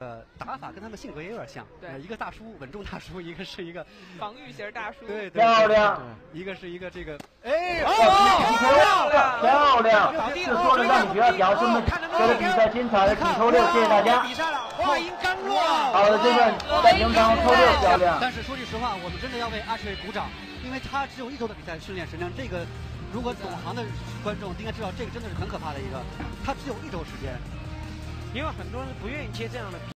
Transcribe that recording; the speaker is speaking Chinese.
呃，打法跟他们性格也有点像，对呃一个大叔稳重大叔，一个是一个 防御型大叔。对对漂亮，一个是一个这个哎漂亮漂亮，是说的让你觉得表兄们觉得比赛精彩的请抽六，谢谢大家。比赛了，话音刚落，好的，这份在平常抽六漂亮。但是说句实话，我们真的要为阿水鼓掌，因为他只有一周的比赛训练时间，这个如果懂行的观众应该知道，这个真的是很可怕的一个，他只有一周时间。因为很多人不愿意接这样的。